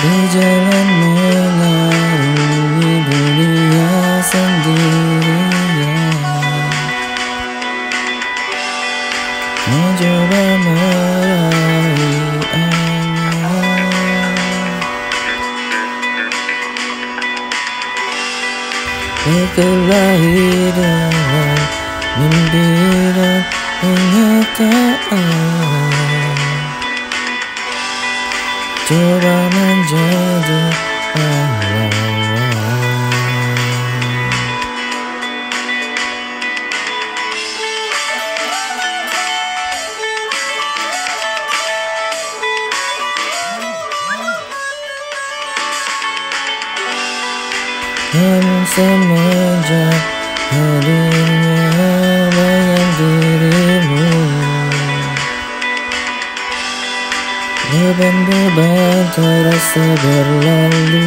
Di jalan melalui dunia sendirian Mencoba meraih angan Berkelahi dalam mimpi dan kenyataan 제발 만져도 알아 해눈 쌤 먼저 흐르 Beban-beban terasa berlalu